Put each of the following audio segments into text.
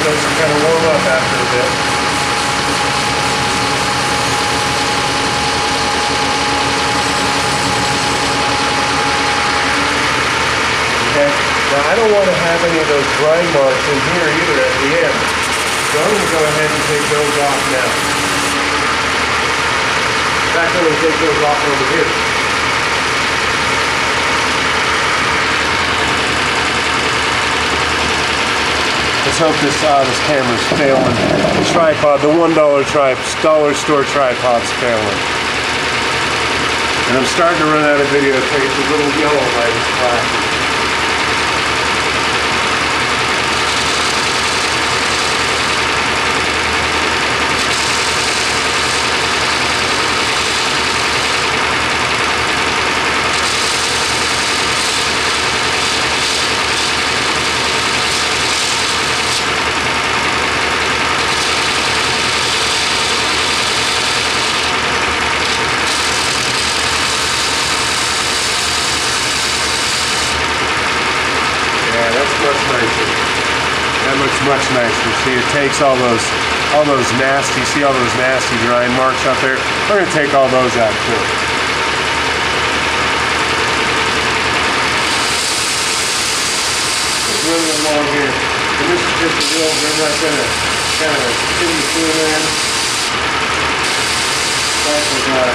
those of warm up after a bit. Okay, now I don't want to have any of those grind marks in here either at the end. So I'm going to go ahead and take those off now. In fact, I'm going to take those off over here. Let's hope this uh, this camera's failing. The tripod, the one dollar tri dollar store tripod's failing. And I'm starting to run out of videotape. The little yellow light is flashing. Yeah, that's much nicer. That looks much nicer. See, it takes all those, all those nasty, see all those nasty grind marks up there? We're gonna take all those out too. It's running along here. And this is just a real, we're not gonna kind of continue through there. That was, uh,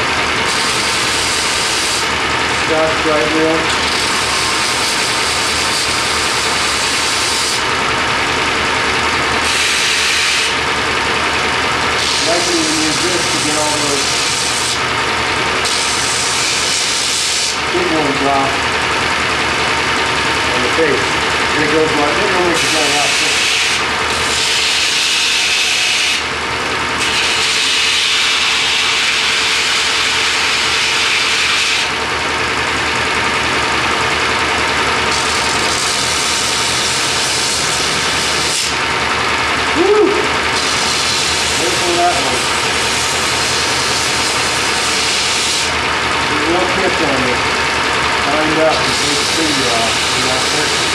Scotch Brite likely to get all those big ones off on the face. It goes like, it only goes going out. On it. Wind up and take the finger off. and that's it.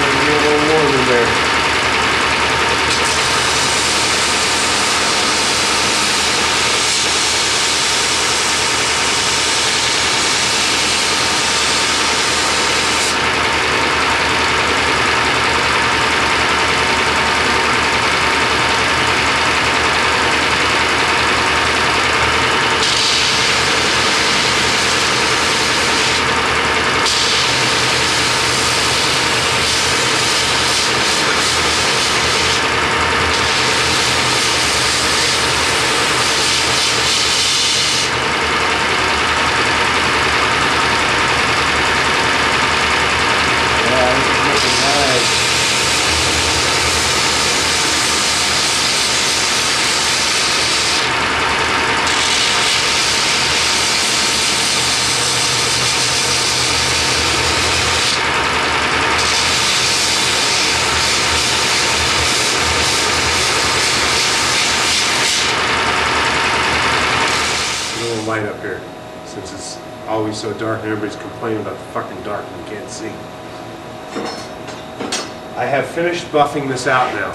Gonna get a little warm in there. Yeah, this is looking nice. A little light up here, since it's always so dark and everybody's complaining about the fucking dark and you can't see. I have finished buffing this out now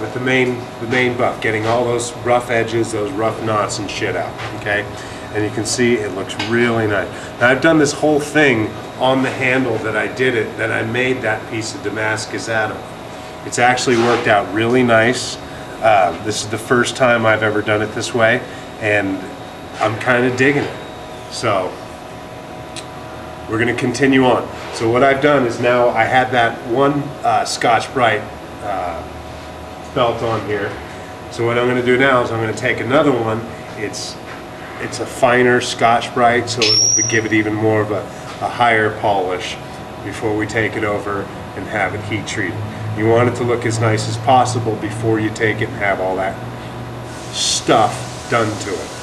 with the main the main buff, getting all those rough edges, those rough knots and shit out. Okay, and you can see it looks really nice. Now I've done this whole thing on the handle that I did it, that I made that piece of Damascus out of. It's actually worked out really nice. Uh, this is the first time I've ever done it this way, and I'm kind of digging it. So we're going to continue on. So what I've done is now I had that one uh, Scotch Brite uh, felt on here. So what I'm going to do now is I'm going to take another one. It's it's a finer Scotch Brite, so it'll give it even more of a, a higher polish before we take it over and have it heat treated. You want it to look as nice as possible before you take it and have all that stuff done to it.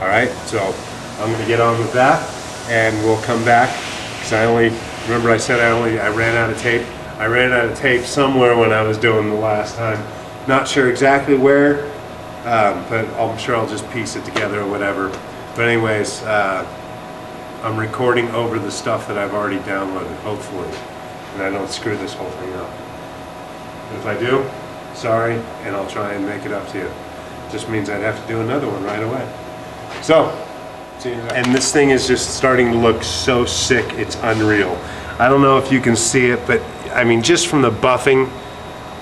All right, so I'm gonna get on with that and we'll come back because I only, remember I said I only, I ran out of tape. I ran out of tape somewhere when I was doing the last time. Not sure exactly where, um, but I'm sure I'll just piece it together or whatever. But anyways, uh, I'm recording over the stuff that I've already downloaded, hopefully, and I don't screw this whole thing up. And if I do, sorry, and I'll try and make it up to you. Just means I'd have to do another one right away. So, and this thing is just starting to look so sick, it's unreal. I don't know if you can see it, but I mean, just from the buffing,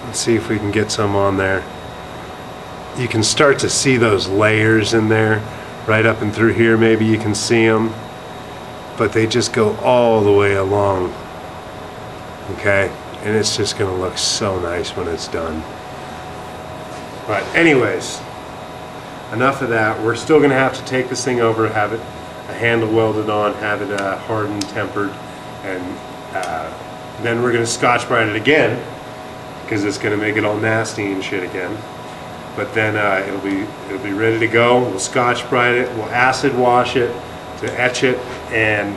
let's see if we can get some on there. You can start to see those layers in there, right up and through here, maybe you can see them. But they just go all the way along, okay? And it's just gonna look so nice when it's done. But anyways, enough of that. We're still gonna have to take this thing over, have it a handle welded on, have it uh, hardened, tempered, and uh, then we're gonna scotch brite it again because it's gonna make it all nasty and shit again. But then uh, it'll be it'll be ready to go. We'll scotch brite it. We'll acid wash it to etch it, and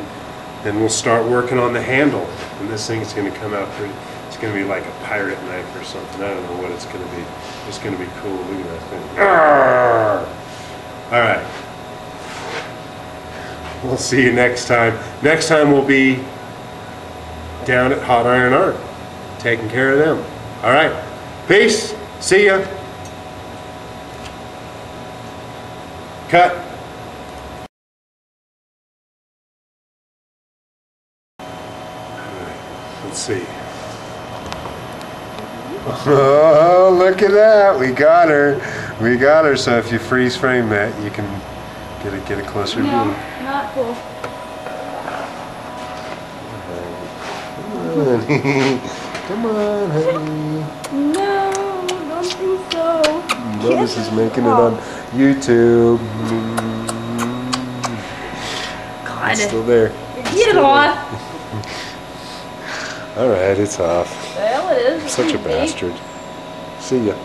then we'll start working on the handle. And this thing's gonna come out pretty. It's gonna be like a pirate knife or something. I don't know what it's gonna be. It's gonna be cool. Look at that thing. Arrgh! All right. We'll see you next time. Next time we'll be down at Hot Iron Art, taking care of them. All right. Peace. See ya. Cut. Alright, let's see. Oh, look at that. We got her. We got her. So if you freeze frame that, you can get a, get a closer No, view. not cool. Come on, honey. Come on, honey. No, don't think so. Lotus is making it oh. on YouTube. God. It's still there. Get it off. All right, it's off. Well, it is. Such a bastard. See ya.